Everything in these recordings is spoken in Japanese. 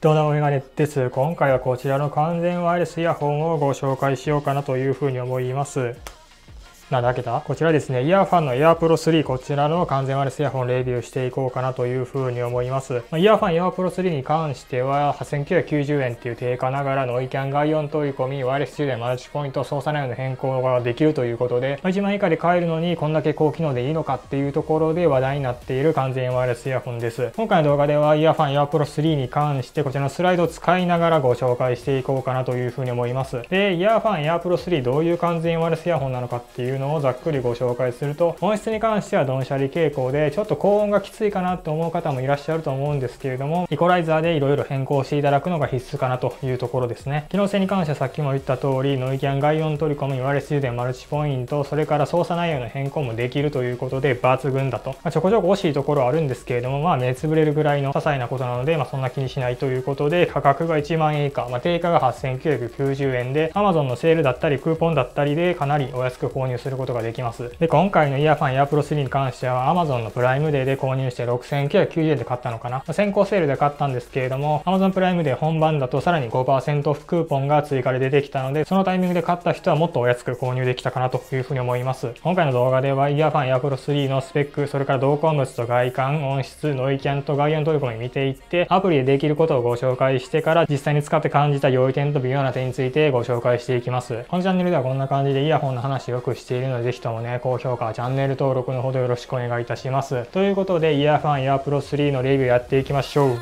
どうもメガネです。今回はこちらの完全ワイヤレスイヤホンをご紹介しようかなというふうに思います。なんだっけだ？こちらですね、イヤーファンの AirPro 3、こちらの完全ワイヤレスイヤホンレビューしていこうかなというふうに思います。まイヤーファン AirPro 3に関しては、8990円っていう定価ながらノイキャン外音取り込み、ワイヤレス充電マルチポイント操作内容の変更ができるということで、ま1万以下で買えるのにこんだけ高機能でいいのかっていうところで話題になっている完全ワイヤレスイヤホンです。今回の動画ではイヤーファン AirPro 3に関してこちらのスライドを使いながらご紹介していこうかなというふうに思います。で、イヤーファン AirPro 3どういう完全ワイヤレスイヤホンなのかっていうのをざっくりご紹介すると音質に関してはドンシャリ傾向でちょっと高音がきついかなと思う方もいらっしゃると思うんですけれどもイコライザーでいろいろ変更していただくのが必須かなというところですね。機能性に関してはさっきも言った通りノイキャン外音取り込みワイヤレス充電マルチポイントそれから操作内容の変更もできるということで抜群だと、まあ、ちょこちょこ惜しいところはあるんですけれどもまあ目つぶれるぐらいの些細なことなので、まあ、そんな気にしないということで価格が1万円以下、まあ、定価が8990円で Amazon のセールだったりクーポンだったりでかなりお安く購入するすることができますで今回のイヤファン AirPro 3に関しては Amazon のプライムデーで購入して6990円で買ったのかな。先行セールで買ったんですけれども Amazon プライムデー本番だとさらに5%オフクーポンが追加で出てきたのでそのタイミングで買った人はもっとお安く購入できたかなというふうに思います。今回の動画ではイヤファン AirPro 3のスペック、それから同梱物と外観、音質、ノイキャンと外音取り込み見ていってアプリでできることをご紹介してから実際に使って感じた良い点と微妙な点についてご紹介していきます。このチャンネルではこんな感じでイヤホンの話をよくしているのでぜひともね、高評価、チャンネル登録のほどよろしくお願いいたします。ということで、イヤーファンイヤープロ3のレビューやっていきましょう。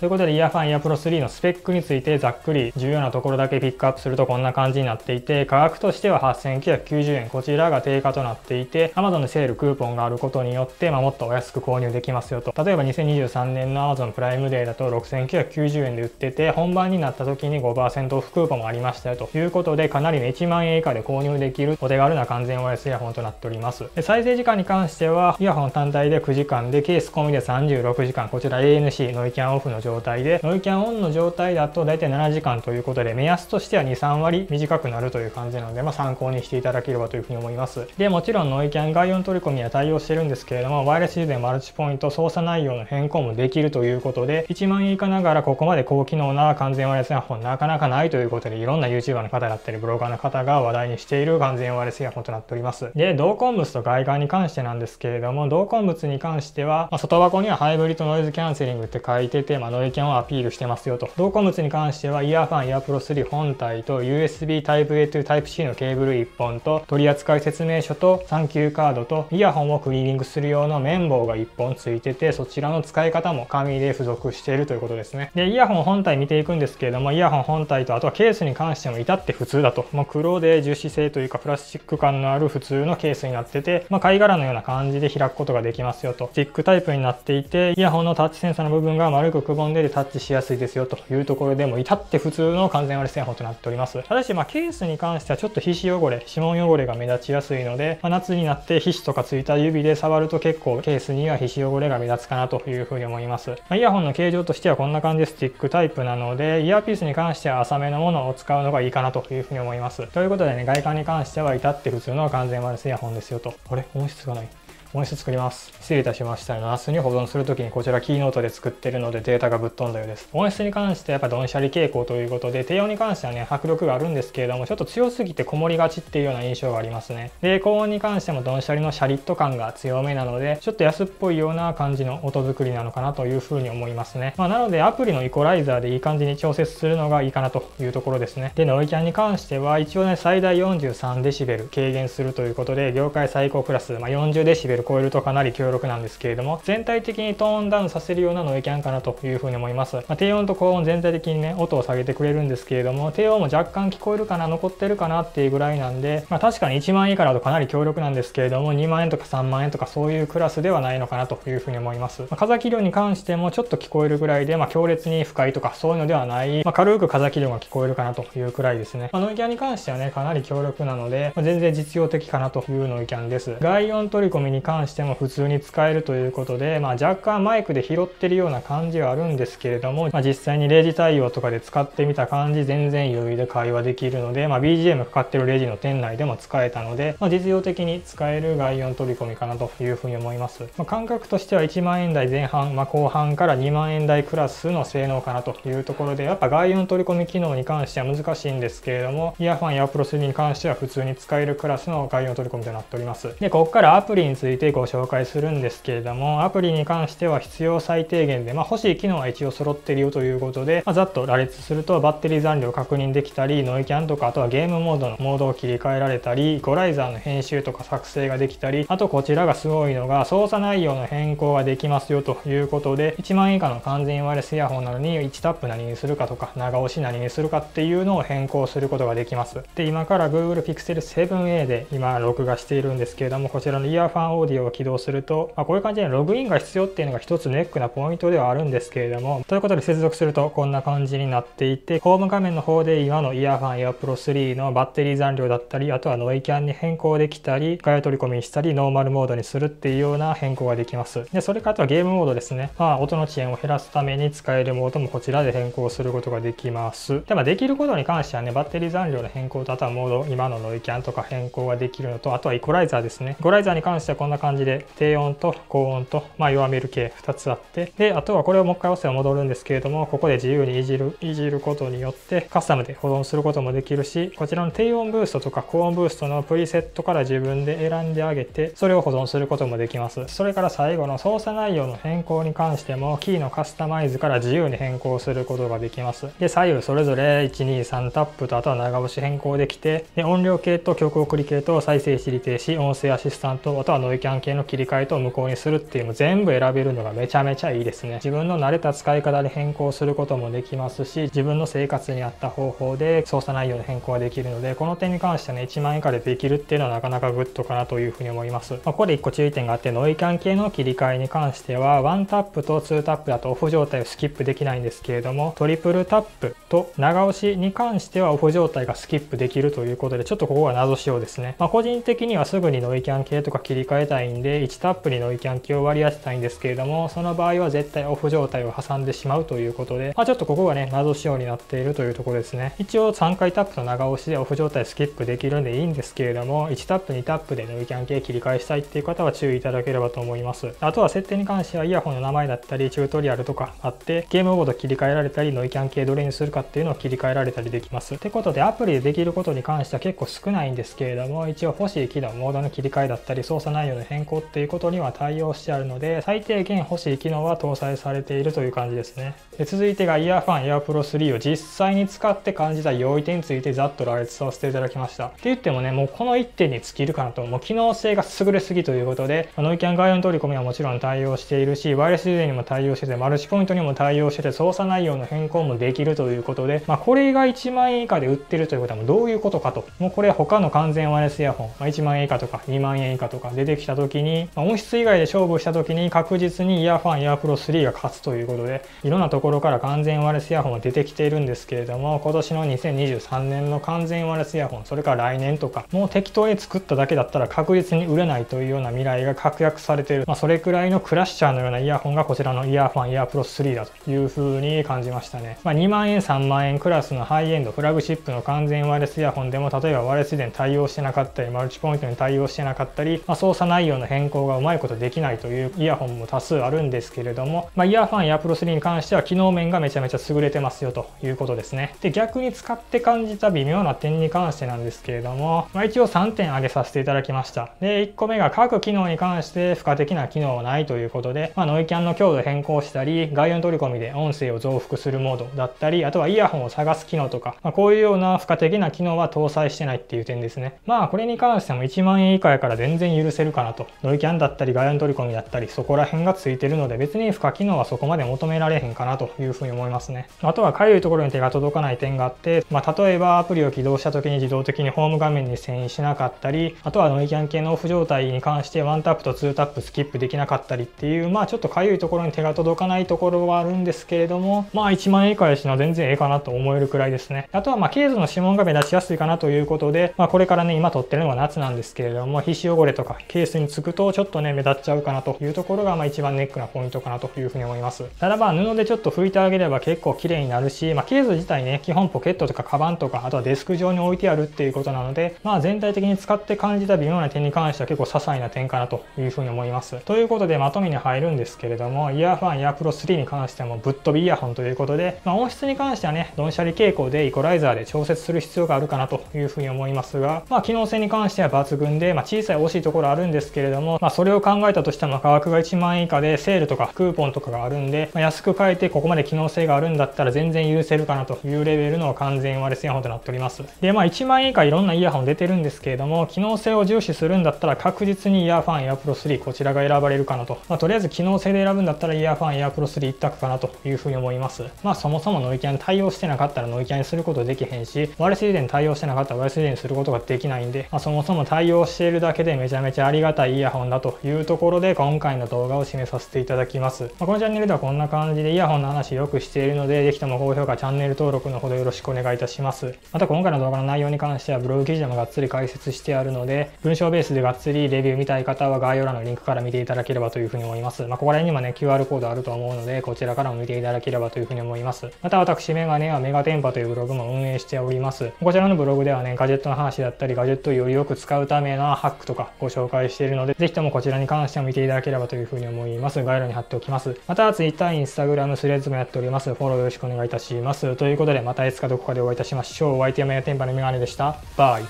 ということで、 EarFun Air Pro 3のスペックについてざっくり重要なところだけピックアップするとこんな感じになっていて、価格としては8990円、こちらが定価となっていて、Amazon のセールクーポンがあることによって、まあ、もっとお安く購入できますよと。例えば2023年の Amazon プライムデーだと6990円で売ってて、本番になった時に5%オフクーポンもありましたよということで、かなりね、1万円以下で購入できるお手軽な完全 OS イヤホンとなっております。で再生時間に関しては、イヤホン単体で9時間で、ケース込みで36時間、こちら ANC、ノイキャンオフの状状態で、ノイキャンオンの状態だと大体7時間ということで目安としては23割短くなるという感じなので、まあ、参考にしていただければというふうに思います。でもちろんノイキャン外音取り込みは対応してるんですけれどもワイヤレス充電マルチポイント操作内容の変更もできるということで1万円以下ながらここまで高機能な完全ワイヤレスイヤホンなかなかないということでいろんな YouTuber の方だったりブロガーの方が話題にしている完全ワイヤレスイヤホンとなっております。で同梱物と外観に関してなんですけれども同梱物に関しては、まあ、外箱にはハイブリッドノイズキャンセリングって書いてて、まあ、ノイキャンをアピールしてますよと同梱物に関してはイヤーファン、イヤープロ3本体と USB Type-A to Type-C のケーブル1本と取扱説明書とサンキューカードとイヤホンをクリーニングする用の綿棒が1本ついててそちらの使い方も紙で付属しているということですね。で、イヤホン本体見ていくんですけれどもイヤホン本体とあとはケースに関しても至って普通だと。まあ、黒で樹脂製というかプラスチック感のある普通のケースになってて、まあ、貝殻のような感じで開くことができますよと。スティックタイプになっていてイヤホンのタッチセンサーの部分が丸くくぼんでてタッチしやすいですよというところでも至って普通の完全割れ製法となっております。ただし、まあ、ケースに関してはちょっと皮脂汚れ、指紋汚れが目立ちやすいので、まあ、夏になって皮脂とかついた指で触ると結構ケースには皮脂汚れが目立つかなというふうに思います。まあ、イヤホンの形状としてはこんな感じでスティックタイプなので、イヤーピースに関しては浅めのものを使うのがいいかなというふうに思います。ということでね、外観に関しては至って普通の完全割れイヤホンですよと。あれ？音質がない。音質作ります。失礼いたしました。ナスに保存するときにこちらキーノートで作ってるのでデータがぶっ飛んだようです。音質に関してはやっぱドンシャリ傾向ということで、低音に関してはね、迫力があるんですけれども、ちょっと強すぎてこもりがちっていうような印象がありますね。で、高音に関してもドンシャリのシャリッと感が強めなので、ちょっと安っぽいような感じの音作りなのかなというふうに思いますね。まあ、なのでアプリのイコライザーでいい感じに調節するのがいいかなというところですね。で、ノイキャンに関しては一応ね、最大 43dB 軽減するということで、業界最高クラス、まあ、40dB 超えるとかなり強力なんですけれども、全体的にトーンダウンさせるようなノイキャンかなというふうに思います。まあ、低音と高音全体的にね、音を下げてくれるんですけれども、低音も若干聞こえるかな、残ってるかなっていうぐらいなんで、まあ、確かに1万円以下だとかなり強力なんですけれども、2万円とか3万円とかそういうクラスではないのかなというふうに思います。まあ、風切量に関してもちょっと聞こえるぐらいで、まあ、強烈に不快とかそういうのではない、まあ、軽く風切量が聞こえるかなというくらいですね。ま、ノイキャンに関してはね、かなり強力なので、ま、全然実用的かなというノイキャンです。外音取り込みに関しても普通に使えるということで、まあ、若干マイクで拾ってるような感じはあるんですけれども、まあ、実際にレジ対応とかで使ってみた感じ全然余裕で会話できるので、まあ、BGM かかってるレジの店内でも使えたので、まあ、実用的に使える外音取り込みかなというふうに思います、まあ、感覚としては1万円台前半、まあ、後半から2万円台クラスの性能かなというところでやっぱ外音取り込み機能に関しては難しいんですけれどもイヤファンやプロ3に関しては普通に使えるクラスの外音取り込みとなっております。でここからアプリについてご紹介するんですけれどもアプリに関しては必要最低限で、まあ、欲しい機能は一応揃ってるよということで、まあ、ざっと羅列するとバッテリー残量確認できたりノイキャンとかあとはゲームモードのモードを切り替えられたりイコライザーの編集とか作成ができたりあとこちらがすごいのが操作内容の変更ができますよということで1万円以下の完全ワイヤレスイヤホンなのに1タップ何にするかとか長押し何にするかっていうのを変更することができます。で今から Google Pixel 7a で今録画しているんですけれどもこちらのイヤファンオーディオを起動すると、まあ、こういう感じでログインが必要っていうのが一つネックなポイントではあるんですけれどもということで接続するとこんな感じになっていてホーム画面の方で今のイヤーファン AirPro 3のバッテリー残量だったりあとはノイキャンに変更できたりガヤ取り込みしたりノーマルモードにするっていうような変更ができます。でそれからあとはゲームモードですね、まあ、音の遅延を減らすために使えるモードもこちらで変更することができます。で、まあ、できることに関してはねバッテリー残量の変更とあとはモード今のノイキャンとか変更ができるのとあとはイコライザーですね。イコライザーに関してはこんな感じで低音と高音と、まあ、弱める系2つあって。であとはこれをもう一回押せば戻るんですけれどもここで自由にいじるいじることによってカスタムで保存することもできるしこちらの低音ブーストとか高音ブーストのプリセットから自分で選んであげてそれを保存することもできます。それから最後の操作内容の変更に関してもキーのカスタマイズから自由に変更することができます。で左右それぞれ123タップとあとは長押し変更できてで音量系と曲送り系と再生一時停止音声アシスタントあとはノイキャン系の切り替えと無効にするっていうの全部選べるのがめちゃめちゃいいですね。自分の慣れた使い方で変更することもできますし自分の生活に合った方法で操作内容の変更ができるのでこの点に関してはね1万円以下でできるっていうのはなかなかグッドかなというふうに思います、まあ、ここで1個注意点があってノイキャン系の切り替えに関しては1タップと2タップだとオフ状態をスキップできないんですけれどもトリプルタップと長押しに関してはオフ状態がスキップできるということでちょっとここは謎仕様ですね、まあ、個人的にはすぐにノイキャン系とか切り替えたいんで1タップにノイキャン系を割り当てたいんですけれどもその場合は絶対オフ状態を挟んでしまうということで、まあ、ちょっとここがね謎仕様になっているというところですね。一応3回タップと長押しでオフ状態スキップできるんでいいんですけれども1タップ2タップでノイキャン系切り替えしたいっていう方は注意いただければと思います。あとは設定に関してはイヤホンの名前だったりチュートリアルとかあってゲームモード切り替えられたりノイキャン系どれにするかっていうのを切り替えられたりできます。ってことでアプリでできることに関しては結構少ないんですけれども一応欲しい機能モードの切り替えだったり操作内容の変更っていうことには対応してあるので最低限欲しい機能は搭載されているという感じですね。で続いてがイヤーファン AirPro 3を実際に使って感じた良い点についてざっと羅列させていただきました。って言ってもねもうこの1点に尽きるかなと。もう機能性が優れすぎということでノイキャン外音取り込みはもちろん対応しているしワイヤレス充電にも対応しててマルチポイントにも対応してて操作内容の変更もできるということことで、まあ、これが1万円以下で売ってるということはもうどういうことかと。もうこれ他の完全ワイヤレスイヤホン、まあ、1万円以下とか2万円以下とか出てきた時に、まあ、音質以外で勝負した時に確実にイヤファン AirPro 3が勝つということでいろんなところから完全ワイヤレスイヤホンが出てきているんですけれども今年の2023年の完全ワイヤレスイヤホンそれから来年とかもう適当に作っただけだったら確実に売れないというような未来が確約されている、まあ、それくらいのクラッシャーのようなイヤホンがこちらのイヤーファン AirPro 3だという風に感じましたね、まあ、2万円3万円クラスのハイエンドフラグシップの完全ワイヤレスイヤホンでも例えばワイヤレス電対応してなかったりマルチポイントに対応してなかったり、まあ、操作内容の変更がうまいことできないというイヤホンも多数あるんですけれども、まあ、イヤファン AirPro 3に関しては機能面がめちゃめちゃ優れてますよということですね。で逆に使って感じた微妙な点に関してなんですけれども、まあ、一応3点挙げさせていただきました。で1個目が各機能に関して付加的な機能はないということで、まあ、ノイキャンの強度変更したり外音取り込みで音声を増幅するモードだったりあとはイヤホンを探す機能とか、まあ、こういうような付加的な機能は搭載してないっていう点ですね。まあこれに関しても1万円以下やから全然許せるかなと。ノイキャンだったり外音取り込みだったりそこら辺がついてるので別に付加機能はそこまで求められへんかなというふうに思いますね。あとはかゆいところに手が届かない点があって、まあ、例えばアプリを起動した時に自動的にホーム画面に遷移しなかったりあとはノイキャン系のオフ状態に関して1タップと2タップスキップできなかったりっていうまあちょっとかゆいところに手が届かないところはあるんですけれどもまあ1万円以下やしな全然ええかなと思えるくらいですね。あとはまあケースの指紋が目立ちやすいかなということで、まあこれからね、今撮ってるのが夏なんですけれども、皮脂汚れとかケースにつくとちょっとね、目立っちゃうかなというところがまあ一番ネックなポイントかなというふうに思います。ただまあ布でちょっと拭いてあげれば結構綺麗になるし、まあケース自体ね、基本ポケットとかカバンとか、あとはデスク上に置いてあるっていうことなので、まあ全体的に使って感じた微妙な点に関しては結構些細な点かなというふうに思います。ということでまとめに入るんですけれども、イヤーファン、イヤープロ3に関してもぶっ飛びイヤホンということで、まあ、音質に関してはね、ドンシャリ傾向でイコライザーで調節する必要があるかなというふうに思いますが、まあ、機能性に関しては抜群で、まあ、小さい惜しいところあるんですけれども、まあ、それを考えたとしても価格が1万円以下でセールとかクーポンとかがあるんで、まあ、安く買えてここまで機能性があるんだったら全然許せるかなというレベルの完全ワイヤレスイヤホンとなっております。で、まあ、1万円以下いろんなイヤホン出てるんですけれども、機能性を重視するんだったら確実にイヤーファン、イヤープロ3こちらが選ばれるかなと。まあ、とりあえず機能性で選ぶんだったらイヤーファン、イヤープロ3一択かなというふうに思います。まあ、そもそもノイキャン対応してなかったらノイキャンにすることできへんし、ワイヤレス充電対応してなかったらワイヤレス充電することができないんで、まあ、そもそも対応しているだけでめちゃめちゃありがたいイヤホンだというところで今回の動画を締めさせていただきます。まあ、このチャンネルではこんな感じでイヤホンの話よくしているので、ぜひとも高評価、チャンネル登録のほどよろしくお願いいたします。また今回の動画の内容に関してはブログ記事でもがっつり解説してあるので、文章ベースでがっつりレビュー見たい方は概要欄のリンクから見ていただければというふうに思います。まあ、ここら辺にもね、QR コードあると思うので、こちらからも見ていただければというふうに思います。また私、メガネはメガテンパというブログも運営しております。こちらのブログではね、ガジェットの話だったり、ガジェットをよりよく使うためのハックとかご紹介しているので、ぜひともこちらに関しても見ていただければというふうに思います。概要欄に貼っておきます。また、Twitter、Instagram、スレッズもやっております。フォローよろしくお願いいたします。ということで、またいつかどこかでお会いいたしましょう。お相手はメガテンパのメガネでした。バイ。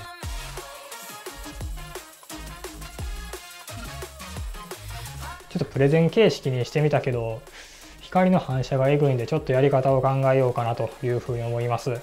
ちょっとプレゼン形式にしてみたけど、光の反射がエグいんでちょっとやり方を考えようかなというふうに思います。